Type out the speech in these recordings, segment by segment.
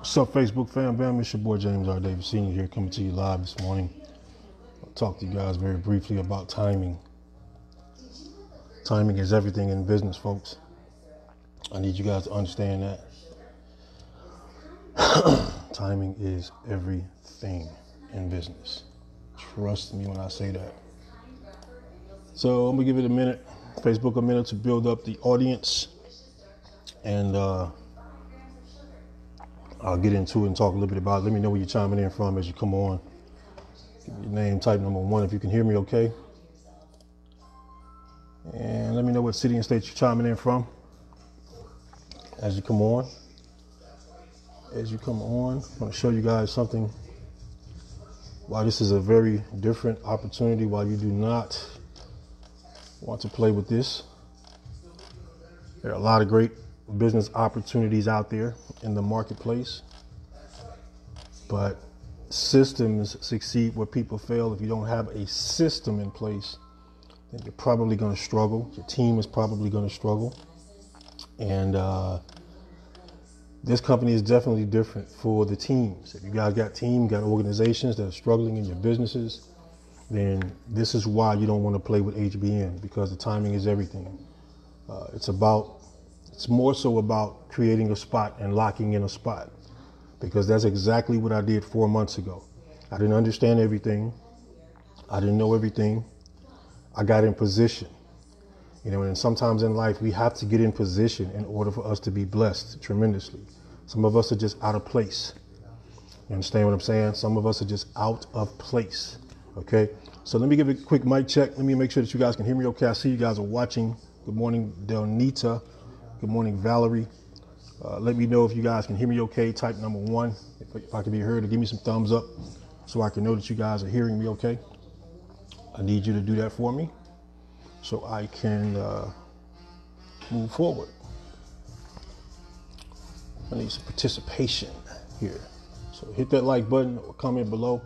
What's up, Facebook fam? Bam, it's your boy James R. Davis Sr. here coming to you live this morning. I'll talk to you guys very briefly about timing. Timing is everything in business, folks. I need you guys to understand that. timing is everything in business. Trust me when I say that. So I'm gonna give it a minute, Facebook a minute to build up the audience, and uh, I'll get into it and talk a little bit about it. Let me know where you're chiming in from as you come on. Give your name, type number one if you can hear me okay. And let me know what city and state you're chiming in from as you come on. As you come on, I'm going to show you guys something. Why this is a very different opportunity, why you do not want to play with this. There are a lot of great business opportunities out there in the marketplace. But systems succeed where people fail. If you don't have a system in place, then you're probably going to struggle. Your team is probably going to struggle. And uh, this company is definitely different for the teams. If you guys got team, got organizations that are struggling in your businesses, then this is why you don't want to play with HBN because the timing is everything. Uh, it's about it's more so about creating a spot and locking in a spot because that's exactly what I did four months ago. I didn't understand everything. I didn't know everything. I got in position. You know, and sometimes in life we have to get in position in order for us to be blessed tremendously. Some of us are just out of place. You understand what I'm saying? Some of us are just out of place. Okay. So let me give a quick mic check. Let me make sure that you guys can hear me okay. I see you guys are watching. Good morning, Delnita. Good morning, Valerie. Uh, let me know if you guys can hear me okay. Type number one if, if I can be heard, or give me some thumbs up so I can know that you guys are hearing me okay. I need you to do that for me so I can uh, move forward. I need some participation here. So hit that like button or comment below.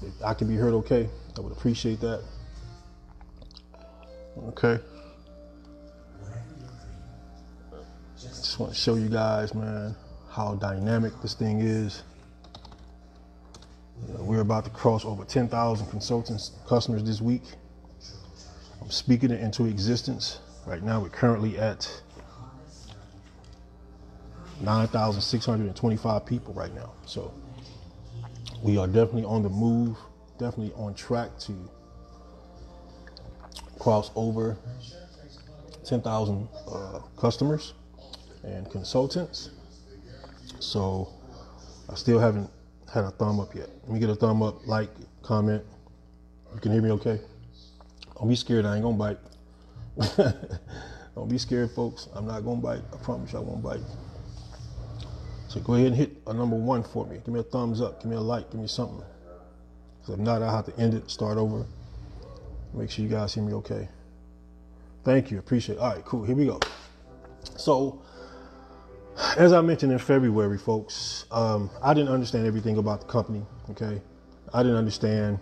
If I can be heard okay, I would appreciate that. Okay. Just want to show you guys, man, how dynamic this thing is. You know, we're about to cross over 10,000 consultants, customers this week. I'm speaking it into existence. Right now, we're currently at 9,625 people right now. So we are definitely on the move, definitely on track to cross over 10,000 uh, customers and consultants. So I still haven't had a thumb up yet. Let me get a thumb up, like, comment. You can hear me okay? Don't be scared, I ain't gonna bite. Don't be scared, folks. I'm not gonna bite. I promise you I won't bite. So go ahead and hit a number one for me. Give me a thumbs up, give me a like, give me something. Because if not, I'll have to end it, start over. Make sure you guys hear me okay. Thank you, appreciate it. All right, cool, here we go. So as I mentioned in February, folks, um, I didn't understand everything about the company. Okay, I didn't understand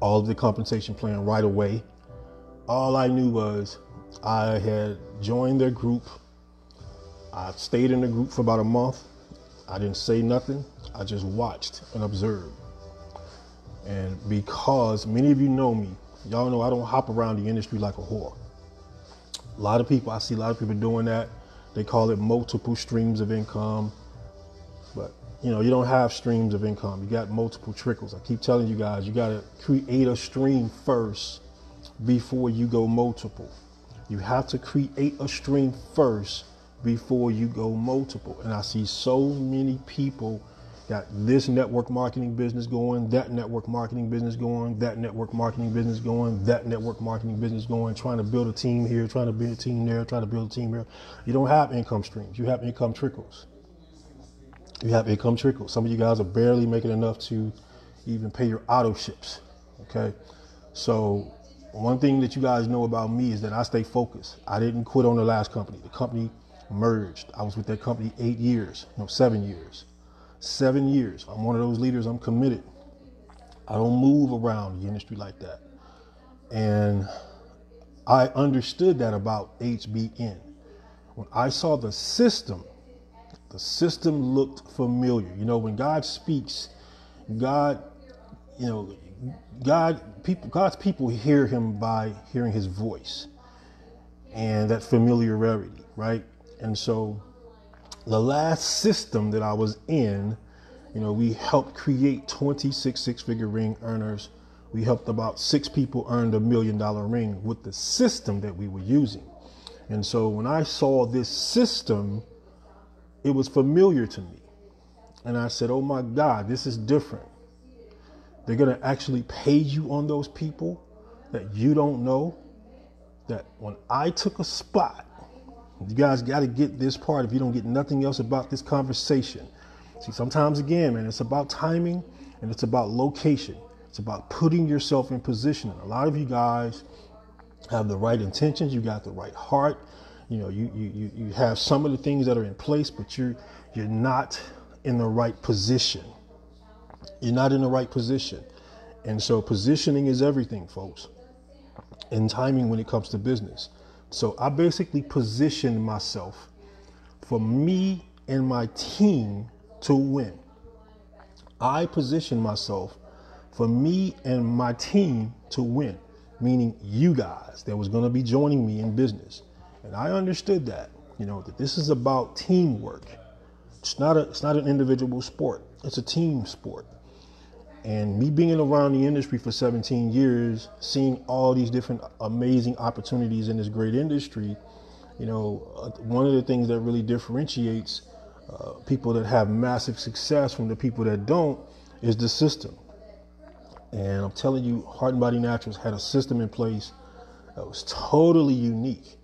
all of the compensation plan right away. All I knew was I had joined their group. I stayed in the group for about a month. I didn't say nothing. I just watched and observed. And because many of you know me, y'all know I don't hop around the industry like a whore. A lot of people, I see a lot of people doing that they call it multiple streams of income. But you know, you don't have streams of income. You got multiple trickles. I keep telling you guys, you got to create a stream first before you go multiple. You have to create a stream first before you go multiple. And I see so many people got this network marketing business going, that network marketing business going, that network marketing business going, that network marketing business going, trying to build a team here, trying to build a team there, trying to build a team here. You don't have income streams. You have income trickles. You have income trickles. Some of you guys are barely making enough to even pay your auto ships. Okay. So one thing that you guys know about me is that I stay focused. I didn't quit on the last company. The company merged. I was with that company eight years, no, seven years seven years. I'm one of those leaders, I'm committed. I don't move around the industry like that. And I understood that about HBN. When I saw the system, the system looked familiar. You know, when God speaks, God, you know, God, people, God's people hear Him by hearing His voice, and that familiarity, right? And so, the last system that I was in, you know, we helped create 26 six-figure ring earners. We helped about six people earn a million dollar ring with the system that we were using. And so when I saw this system, it was familiar to me. And I said, oh my God, this is different. They're going to actually pay you on those people that you don't know. That when I took a spot, you guys got to get this part if you don't get nothing else about this conversation. See, sometimes again, man, it's about timing and it's about location. It's about putting yourself in position. And a lot of you guys have the right intentions, you got the right heart. You know, you you you have some of the things that are in place, but you're you're not in the right position. You're not in the right position. And so positioning is everything, folks. And timing when it comes to business. So I basically positioned myself for me and my team to win. I positioned myself for me and my team to win, meaning you guys that was going to be joining me in business. And I understood that, you know, that this is about teamwork. It's not a it's not an individual sport. It's a team sport. And me being around the industry for 17 years, seeing all these different amazing opportunities in this great industry, you know, uh, one of the things that really differentiates uh, people that have massive success from the people that don't is the system. And I'm telling you, Heart and Body Naturals had a system in place that was totally unique.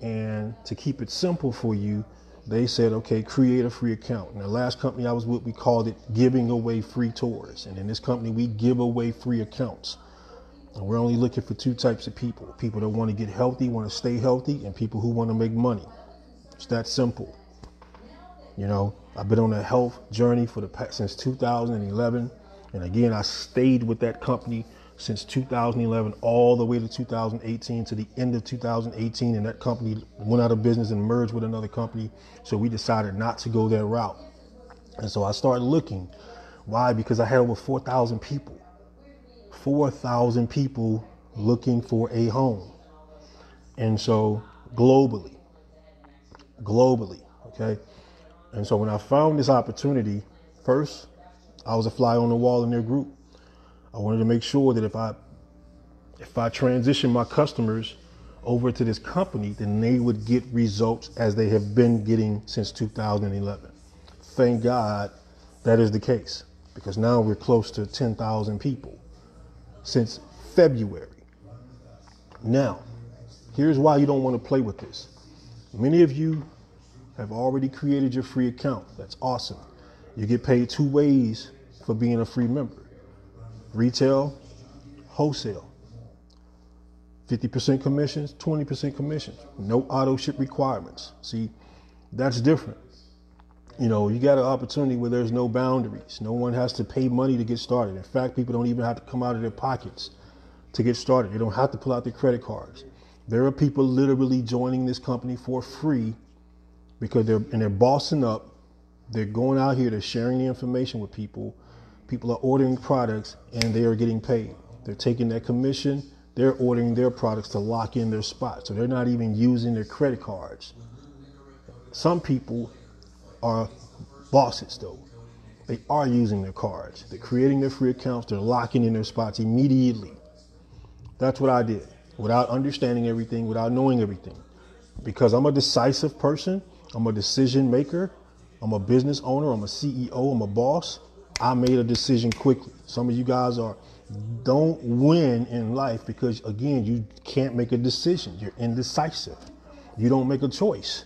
And to keep it simple for you, they said, okay, create a free account. And the last company I was with, we called it giving away free tours. And in this company, we give away free accounts. And we're only looking for two types of people people that want to get healthy, want to stay healthy, and people who want to make money. It's that simple. You know, I've been on a health journey for the past, since 2011. And again, I stayed with that company since 2011 all the way to 2018 to the end of 2018 and that company went out of business and merged with another company. So we decided not to go that route. And so i started looking. Why? Because i had over 4000 people. 4000 people looking for a home. And so globally globally okay? And so when i found this opportunity first i was a fly on the wall in their group I wanted to make sure that if I if I transition my customers over to this company, then they would get results as they have been getting since 2011. Thank God that is the case because now we're close to 10,000 people since February. Now, here's why you don't want to play with this. Many of you have already created your free account. That's awesome. You get paid two ways for being a free member retail, wholesale. 50% commissions, 20% commissions, no auto ship requirements. See, that's different. You know, you got an opportunity where there's no boundaries. No one has to pay money to get started. In fact, people don't even have to come out of their pockets to get started. They don't have to pull out their credit cards. There are people literally joining this company for free because they're and they're bossing up. They're going out here, they're sharing the information with people People are ordering products and they are getting paid. They're taking that commission, they're ordering their products to lock in their spot. So they're not even using their credit cards. Some people are bosses though. They are using their cards. They're creating their free accounts, they're locking in their spots immediately. That's what I did without understanding everything, without knowing everything. Because I'm a decisive person, I'm a decision maker, I'm a business owner, I'm a CEO, I'm a boss. I made a decision quickly. Some of you guys are don't win in life because again, you can't make a decision. You're indecisive. You don't make a choice.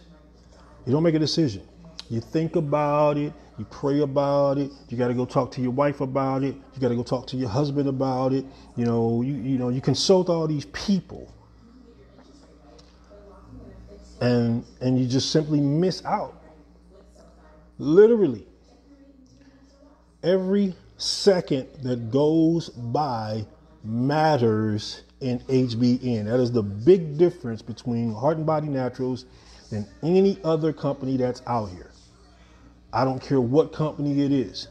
You don't make a decision. You think about it, you pray about it, you got to go talk to your wife about it, you got to go talk to your husband about it. You know, you you know, you consult all these people. And and you just simply miss out. Literally every second that goes by matters in HBN. That is the big difference between Heart and Body Naturals and any other company that's out here. I don't care what company it is.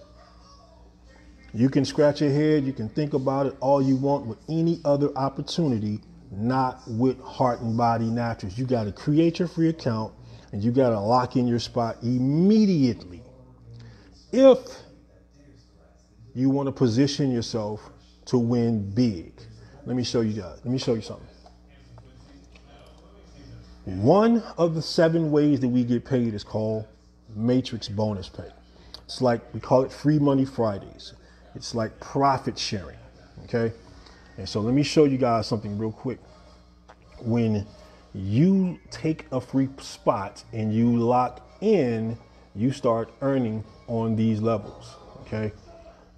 You can scratch your head, you can think about it all you want with any other opportunity, not with Heart and Body Naturals. You got to create your free account and you got to lock in your spot immediately. If you want to position yourself to win big. Let me show you guys. Let me show you something. One of the seven ways that we get paid is called matrix bonus pay. It's like we call it free money Fridays. It's like profit sharing. Okay. And so let me show you guys something real quick. When you take a free spot and you lock in, you start earning on these levels. Okay.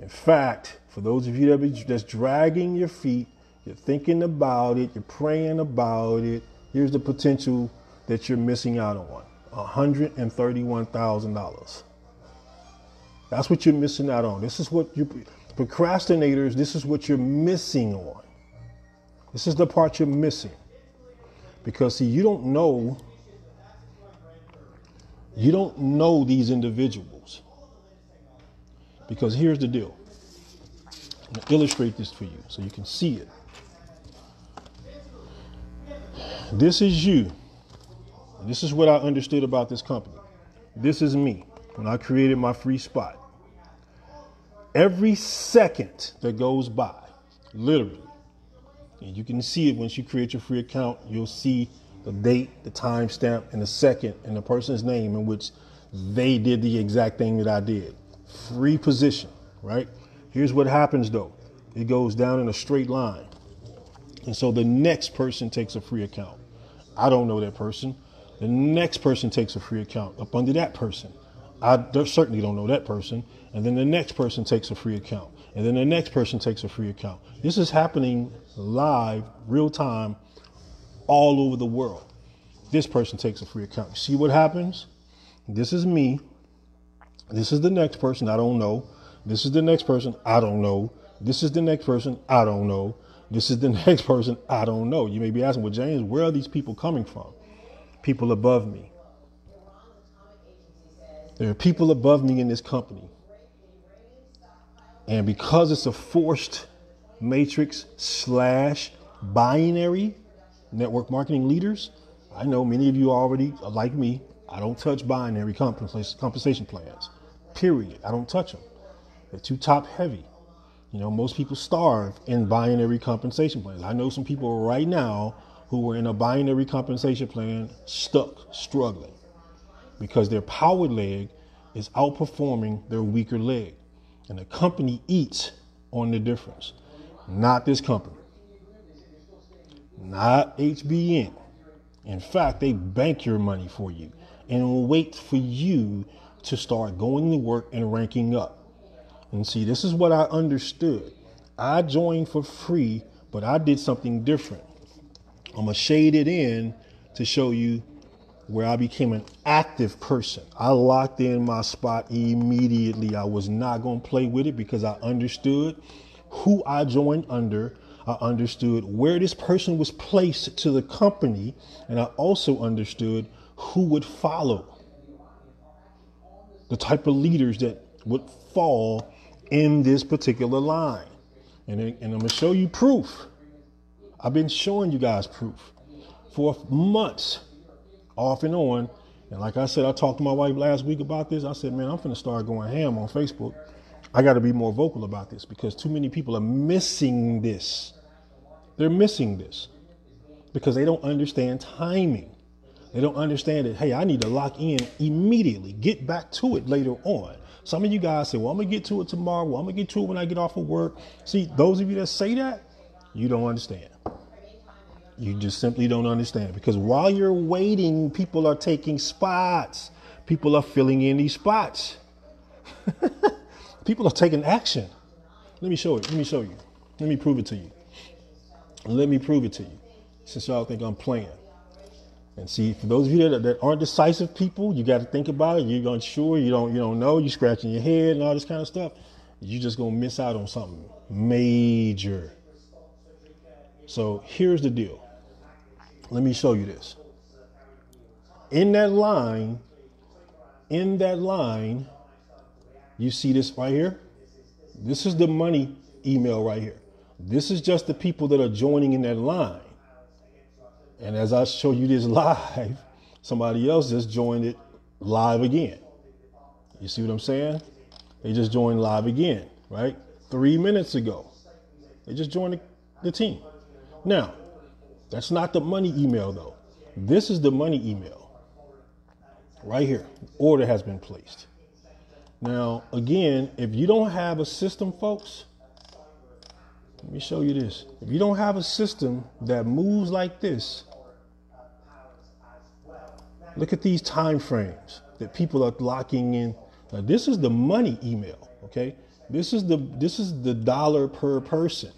In fact, for those of you that be just dragging your feet, you're thinking about it, you're praying about it, here's the potential that you're missing out on $131,000. That's what you're missing out on. This is what you procrastinators, this is what you're missing on. This is the part you're missing. Because see, you don't know you don't know these individuals. Because here's the deal. I'm to illustrate this for you so you can see it. This is you. This is what I understood about this company. This is me when I created my free spot. Every second that goes by, literally, and you can see it once you create your free account, you'll see the date, the timestamp, and the second, and the person's name in which they did the exact thing that I did. Free position, right? Here's what happens though it goes down in a straight line. And so the next person takes a free account. I don't know that person. The next person takes a free account up under that person. I certainly don't know that person. And then the next person takes a free account. And then the next person takes a free account. This is happening live, real time, all over the world. This person takes a free account. See what happens? This is me. This is the next person. I don't know. This is the next person. I don't know. This is the next person. I don't know. This is the next person. I don't know. You may be asking, well, James, where are these people coming from? People above me. There are people above me in this company. And because it's a forced matrix slash binary network marketing leaders, I know many of you already, like me, I don't touch binary compensation plans. Period. I don't touch them. They're too top heavy. You know, most people starve in binary compensation plans. I know some people right now who are in a binary compensation plan stuck, struggling, because their powered leg is outperforming their weaker leg. And the company eats on the difference. Not this company. Not HBN. In fact, they bank your money for you and wait for you to start going to work and ranking up. And see, this is what I understood. I joined for free, but I did something different. I'm going to shade it in to show you where I became an active person. I locked in my spot immediately. I was not going to play with it because I understood who I joined under. I understood where this person was placed to the company, and I also understood who would follow the type of leaders that would fall in this particular line. And, and I'm going to show you proof. I've been showing you guys proof for months, off and on. And like I said, I talked to my wife last week about this. I said, man, I'm going to start going ham on Facebook. I got to be more vocal about this because too many people are missing this. They're missing this because they don't understand timing. They don't understand that, hey, I need to lock in immediately, get back to it later on. Some of you guys say, well, I'm going to get to it tomorrow. Well, I'm going to get to it when I get off of work. See, those of you that say that, you don't understand. You just simply don't understand because while you're waiting, people are taking spots. People are filling in these spots. people are taking action. Let me show it. Let me show you. Let me prove it to you. Let me prove it to you. Since y'all think I'm playing. And see, for those of you that, that aren't decisive people, you got to think about it. You're unsure, you don't, you don't know, you're scratching your head and all this kind of stuff. You're just gonna miss out on something major. So here's the deal. Let me show you this. In that line, in that line, You see this right here? This is the money email right here. This is just the people that are joining in that line. And as I show you this live, somebody else just joined it live again. You see what I'm saying? They just joined live again, right? Three minutes ago. They just joined the, the team. Now, that's not the money email though. This is the money email. Right here. Order has been placed. Now, again, if you don't have a system, folks, let me show you this. If you don't have a system that moves like this, look at these time frames that people are locking in. Now, this is the money email, okay? This is the this is the dollar per person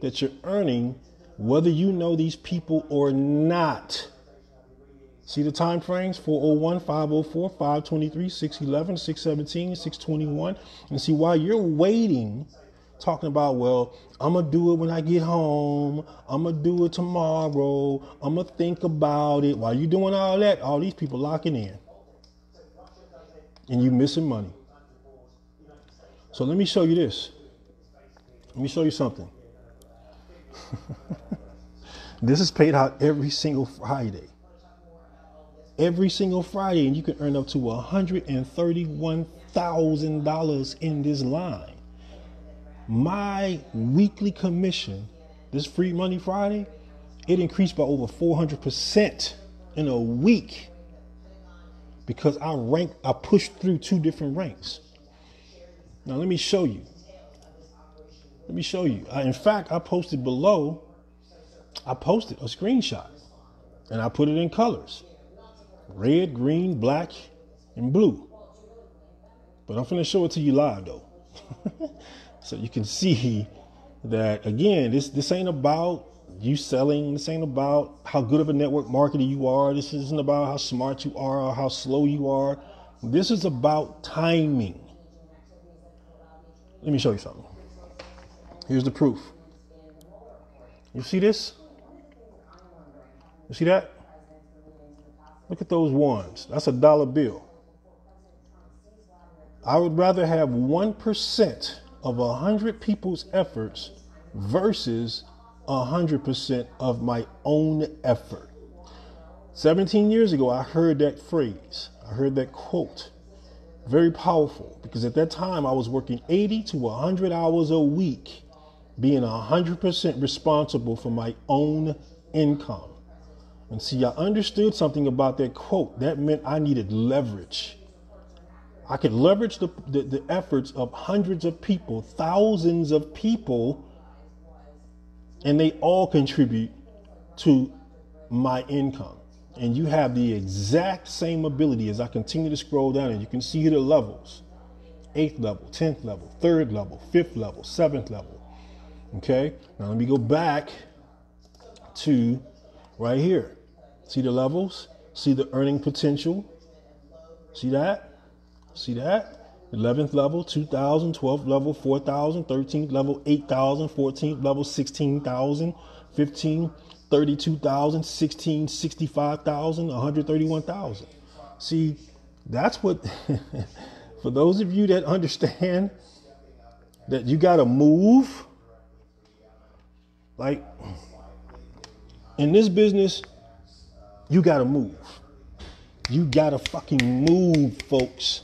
that you're earning whether you know these people or not. See the time frames 401, 504, 523, 611, 617, 621. And see, while you're waiting, talking about, well, I'm going to do it when I get home. I'm going to do it tomorrow. I'm going to think about it. While you're doing all that, all these people locking in. And you missing money. So let me show you this. Let me show you something. this is paid out every single Friday. Every single Friday, and you can earn up to $131,000 in this line. My weekly commission, this free money Friday, it increased by over 400% in a week because I rank, I pushed through two different ranks. Now let me show you. Let me show you. I, in fact, I posted below, I posted a screenshot and I put it in colors red, green, black, and blue. But I'm going to show it to you live though. so you can see that again, this this ain't about you selling. This ain't about how good of a network marketer you are. This isn't about how smart you are or how slow you are. This is about timing. Let me show you something. Here's the proof. You see this? You see that? Look at those ones. That's a dollar bill. I would rather have 1% of a 100 people's efforts versus a 100% of my own effort. 17 years ago, I heard that phrase, I heard that quote. Very powerful because at that time I was working 80 to 100 hours a week being 100% responsible for my own income. And see, I understood something about that quote. That meant I needed leverage. I could leverage the, the, the, efforts of hundreds of people, thousands of people, and they all contribute to my income. And you have the exact same ability as I continue to scroll down, and you can see the levels eighth level, 10th level, third level, fifth level, seventh level. Okay, now let me go back to right here. See the levels? See the earning potential? See that? See that? 11th level, 2,000, 12th level, 4,000, 13th level, 8,000, 14th level, 16,000, 15, 32,000, 16, 65,000, 131,000. See, that's what, for those of you that understand that you got to move like in this business, you gotta move. You gotta fucking move, folks.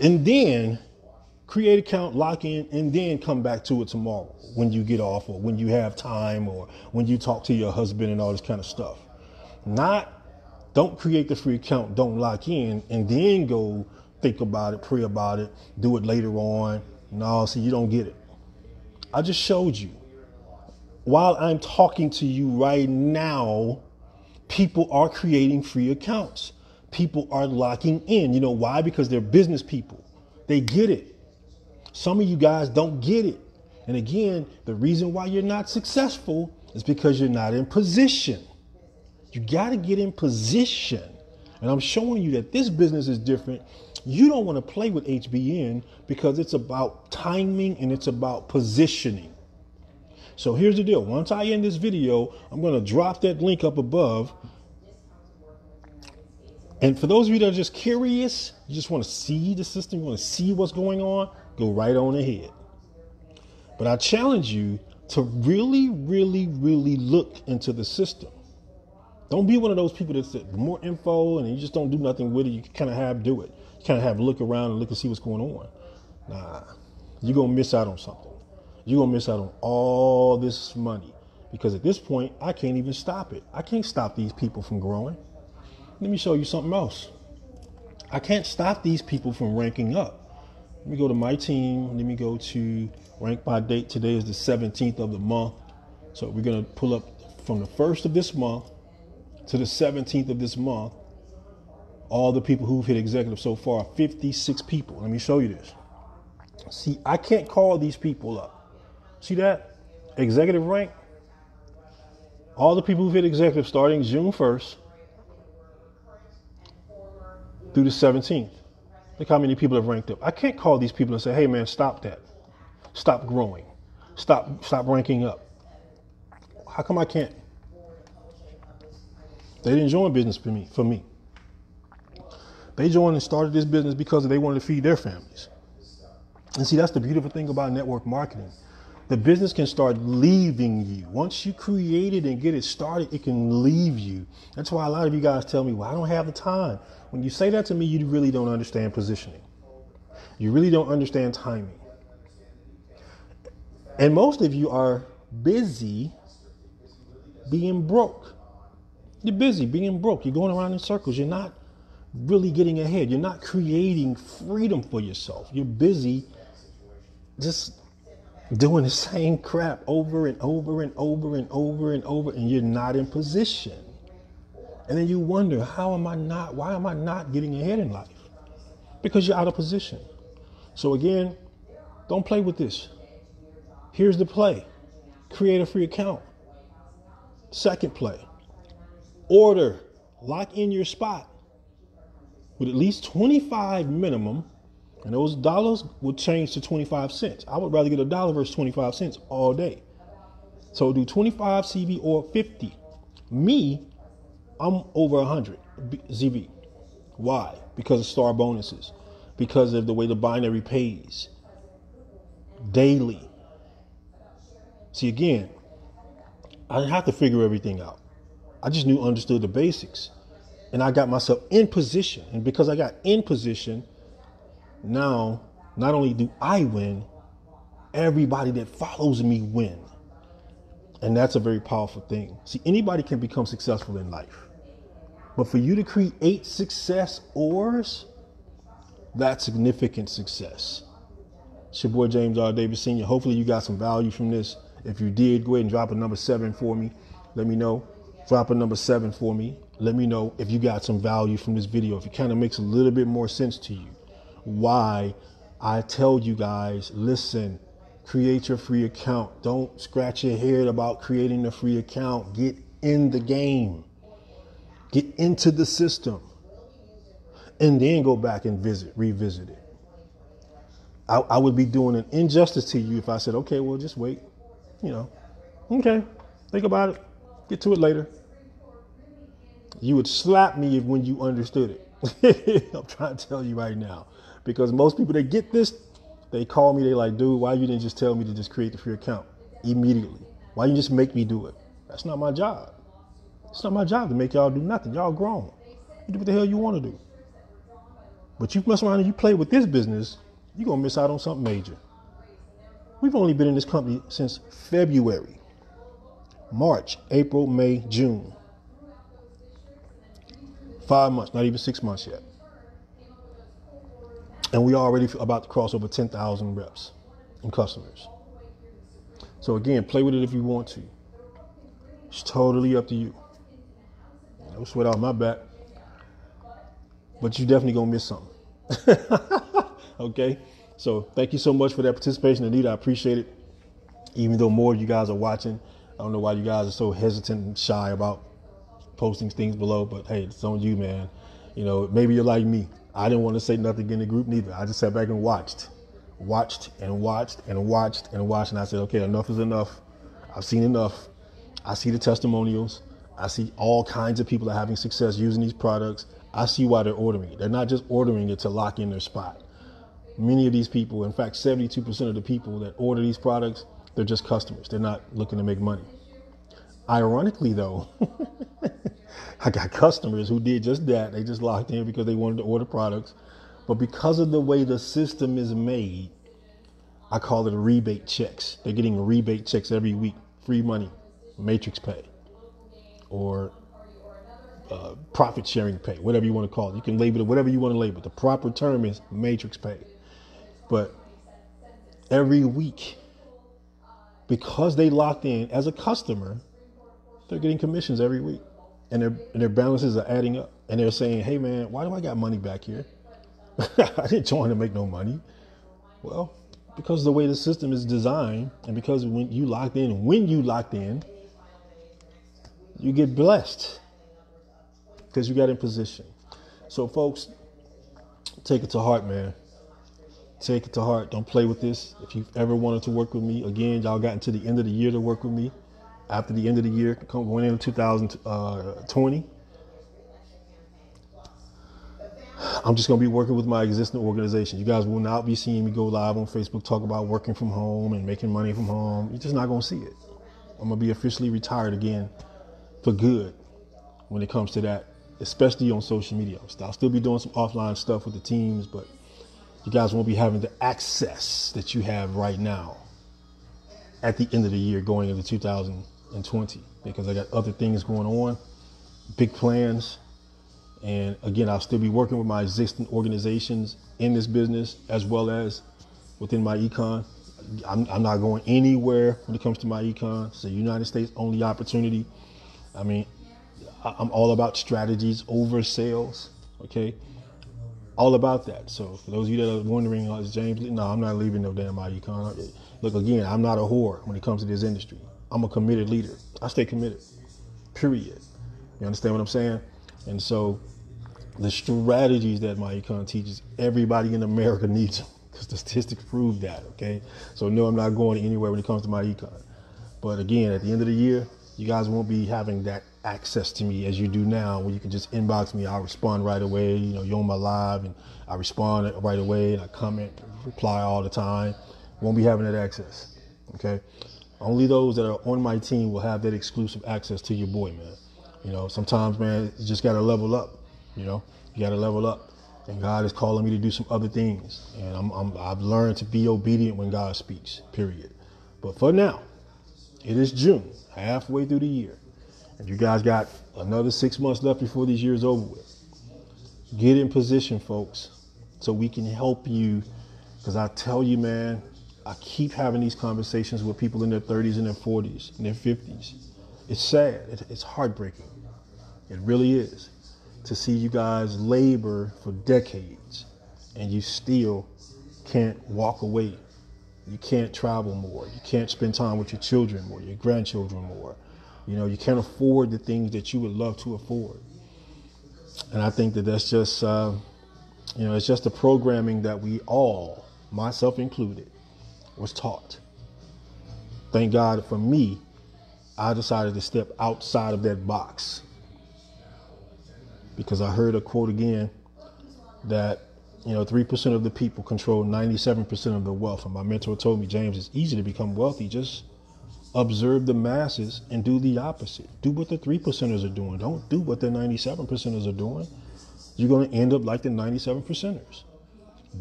And then create account, lock in, and then come back to it tomorrow when you get off or when you have time or when you talk to your husband and all this kind of stuff. Not don't create the free account, don't lock in, and then go think about it, pray about it, do it later on. No, see, you don't get it. I just showed you. While I'm talking to you right now, people are creating free accounts. People are locking in. You know why? Because they're business people. They get it. Some of you guys don't get it. And again, the reason why you're not successful is because you're not in position. You got to get in position. And I'm showing you that this business is different. You don't want to play with HBN because it's about timing and it's about positioning. So here's the deal. Once I end this video, I'm going to drop that link up above. And for those of you that are just curious, you just want to see the system, you want to see what's going on, go right on ahead. But I challenge you to really, really, really look into the system. Don't be one of those people that said more info and you just don't do nothing with it. You kind of have do it. You kind of have a look around and look and see what's going on. Nah, you're gonna miss out on something. You're gonna miss out on all this money because at this point I can't even stop it. I can't stop these people from growing. Let me show you something else. I can't stop these people from ranking up. Let me go to my team. Let me go to rank by date. Today is the 17th of the month. So we're going to pull up from the first of this month to the 17th of this month. All the people who've hit executive so far, 56 people. Let me show you this. See, I can't call these people up. See that? Executive rank. All the people who've hit executive starting June 1st through the 17th. Look how many people have ranked up. I can't call these people and say, hey man, stop that. Stop growing. Stop stop ranking up. How come I can't? They didn't join business for me for me. They joined and started this business because they wanted to feed their families. And see, that's the beautiful thing about network marketing. The business can start leaving you. Once you create it and get it started, it can leave you. That's why a lot of you guys tell me, well, I don't have the time. When you say that to me, you really don't understand positioning. You really don't understand timing. And most of you are busy being broke. You're busy being broke. You're going around in circles. You're not really getting ahead. You're not creating freedom for yourself. You're busy just doing the same crap over and over and over and over and over, and you're not in position. And then you wonder, how am I not, why am I not getting ahead in life? Because you're out of position. So again, don't play with this. Here's the play create a free account. Second play order, lock in your spot with at least 25 minimum, and those dollars will change to 25 cents. I would rather get a dollar versus 25 cents all day. So do 25 CV or 50. Me, I'm over 100 CV. Why? Because of star bonuses, because of the way the binary pays daily. See, again, I didn't have to figure everything out. I just knew, understood the basics. And I got myself in position. And because I got in position, now not only do I win, everybody that follows me win. And that's a very powerful thing. See, anybody can become successful in life. But for you to create success ors, that's significant success. It's your boy James R. Davis Sr. Hopefully you got some value from this. If you did, go ahead and drop a number seven for me. Let me know. Drop a number seven for me. Let me know if you got some value from this video. If it kind of makes a little bit more sense to you. Why I tell you guys, listen, create your free account. Don't scratch your head about creating a free account. Get in the game. Get into the system. And then go back and visit, revisit it. I, I would be doing an injustice to you if I said, okay, well, just wait you know, okay, think about it, get to it later. You would slap me if when you understood it. I'm trying to tell you right now. Because most people that get this, they call me, they like, dude, why you didn't just tell me to just create the free account immediately? Why you just make me do it? That's not my job. It's not my job to make y'all do nothing. Y'all grown. You do what the hell you want to do. But you mess around and you play with this business, you're gonna miss out on something major. We've only been in this company since February, March, April, May, June. Five months, not even six months yet. And we already about to cross over 10,000 reps and customers. So again, play with it if you want to. It's totally up to you. No sweat out my back. But you definitely gonna miss something. okay? So thank you so much for that participation, Anita. I appreciate it. Even though more of you guys are watching, I don't know why you guys are so hesitant and shy about posting things below, but hey, it's on you, man. You know, maybe you're like me. I didn't want to say nothing in the group neither. I just sat back and watched, watched and watched and watched and watched, and I said, okay, enough is enough. I've seen enough. I see the testimonials. I see all kinds of people are having success using these products. I see why they're ordering it. They're not just ordering it to lock in their spot. Many of these people, in fact, 72% of the people that order these products, they're just customers. They're not looking to make money. Ironically, though, I got customers who did just that. They just locked in because they wanted to order products. But because of the way the system is made, I call it rebate checks. They're getting rebate checks every week, free money, matrix pay, or uh, profit sharing pay, whatever you want to call it. You can label it whatever you want to label. The proper term is matrix pay. But every week, because they locked in as a customer, they're getting commissions every week. And their, and their balances are adding up. And they're saying, hey man, why do I got money back here? I didn't join to make no money. Well, because the way the system is designed, and because when you locked in, when you locked in, you get blessed because you got in position. So, folks, take it to heart, man. Take it to heart. Don't play with this. If you've ever wanted to work with me, again, y'all got into the end of the year to work with me. After the end of the year, going into 2020, uh, I'm just going to be working with my existing organization. You guys will not be seeing me go live on Facebook talk about working from home and making money from home. You're just not going to see it. I'm going to be officially retired again for good when it comes to that, especially on social media. I'll still be doing some offline stuff with the teams, but you guys won't be having the access that you have right now at the end of the year going into 2020 because I got other things going on, big plans. And again, I'll still be working with my existing organizations in this business as well as within MyEcon. I'm, I'm not going anywhere when it comes to MyEcon. It's a United States only opportunity. I mean, I'm all about strategies over sales. Okay all about that. So for those of you that are wondering, is James? No, I'm not leaving no damn econ. Look again, I'm not a whore when it comes to this industry. I'm a committed leader. I stay committed. Period. You understand what I'm saying? And so the strategies that MyEcon teaches, everybody in America needs them because the statistics prove that. Okay. So no, I'm not going anywhere when it comes to MyEcon. But again, at the end of the year, you guys won't be having that access to me as you do now, where you can just inbox me. I'll respond right away. You know, you're on my live, and I respond right away, and I comment, reply all the time. Won't be having that access. Okay, only those that are on my team will have that exclusive access to your boy, man. You know, sometimes, man, you just gotta level up. You know, you gotta level up, and God is calling me to do some other things, and I'm, I'm I've learned to be obedient when God speaks. Period. But for now, it is June, halfway through the year. And you guys got another six months left before this year is over with. Get in position, folks, so we can help you. Because I tell you, man, I keep having these conversations with people in their 30s and their 40s and their 50s. It's sad. It's heartbreaking. It really is to see you guys labor for decades and you still can't walk away. You can't travel more. You can't spend time with your children more, your grandchildren more. You know, you can't afford the things that you would love to afford. And I think that that's just, uh, you know, it's just the programming that we all, myself included, was taught. Thank God for me, I decided to step outside of that box because I heard a quote again that you know 3% of the people control 97% of the wealth and my mentor told me James it's easy to become wealthy just observe the masses and do the opposite. Do what the three percenters are doing. Don't do what the 97 percenters are doing. You're going to end up like the 97 percenters.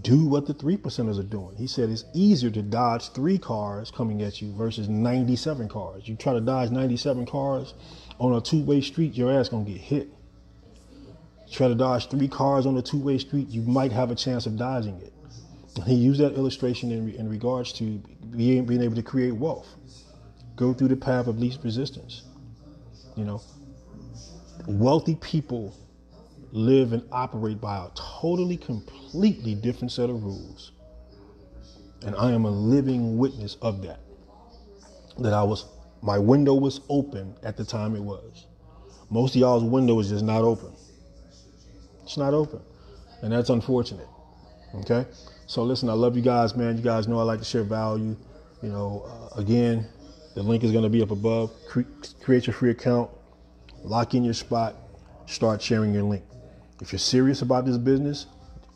Do what the three percenters are doing. He said it's easier to dodge three cars coming at you versus 97 cars. You try to dodge 97 cars on a two-way street, your ass gonna get hit. Try to dodge three cars on a two-way street, you might have a chance of dodging it. He used that illustration in, in regards to being, being able to create wealth go through the path of least resistance. You know, wealthy people live and operate by a totally, completely different set of rules. And I am a living witness of that. That I was, my window was open at the time it was. Most of y'all's window is just not open. It's not open. And that's unfortunate. Okay? So listen, I love you guys, man. You guys know I like to share value. You know, uh, again, the link is going to be up above. Cre- create your free account, lock in your spot, start sharing your link. If you're serious about this business,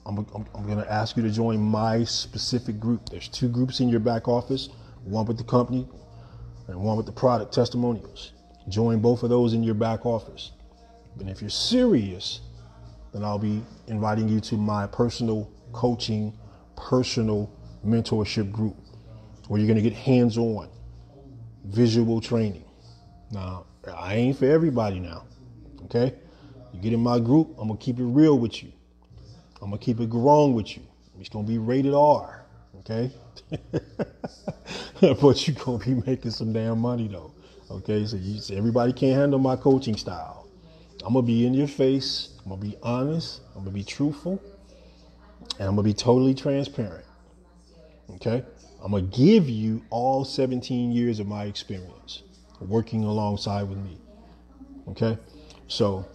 I'm, I'm, I'm going to ask you to join my specific group. There's two groups in your back office one with the company and one with the product testimonials. Join both of those in your back office. And if you're serious, then I'll be inviting you to my personal coaching, personal mentorship group where you're going to get hands on visual training. Now, I ain't for everybody now. Okay? You get in my group, I'm to keep it real with you. I'm to keep it grown with you. It's to be rated R. Okay? but you're to be making some damn money though. Okay? So, you, so everybody can't handle my coaching style. I'm to be in your face. I'm to be honest. I'm to be truthful. And I'm to be totally transparent. Okay? I'm to give you all 17 years of my experience working alongside with me. Okay? So,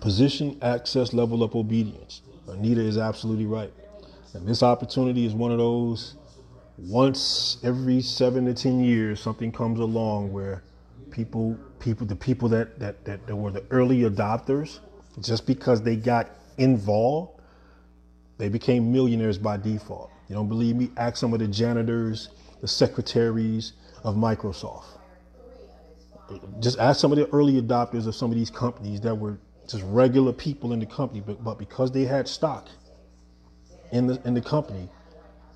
position, access, level up obedience. Anita is absolutely right. And this opportunity is one of those once every seven to 10 years, something comes along where people, people, the people that, that, that, that were the early adopters, just because they got involved, they became millionaires by default. You don't believe me? Ask some of the janitors, the secretaries of Microsoft. Just ask some of the early adopters of some of these companies that were just regular people in the company, but, but because they had stock in the in the company,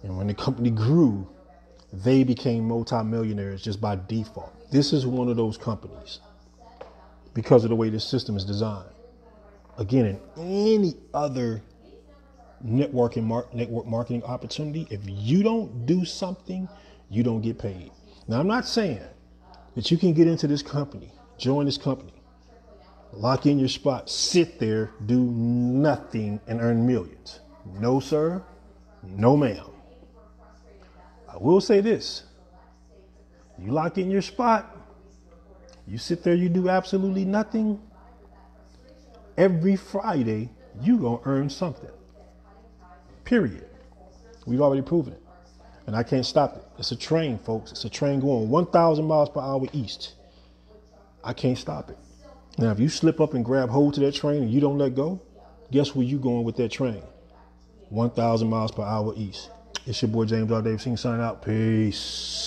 and when the company grew, they became multimillionaires just by default. This is one of those companies because of the way this system is designed. Again, in any other networking mar- network marketing opportunity, if you don't do something, you don't get paid. Now, I'm not saying that you can get into this company, join this company, lock in your spot, sit there, do nothing, and earn millions. No, sir. No, ma'am. I will say this you lock in your spot, you sit there, you do absolutely nothing. Every Friday, you going to earn something. Period. We've already proven it. And I can't stop it. It's a train, folks. It's a train going 1,000 miles per hour east. I can't stop it. Now, if you slip up and grab hold to that train and you don't let go, guess where you going with that train? 1,000 miles per hour east. It's your boy James R. Davis signing out. Peace.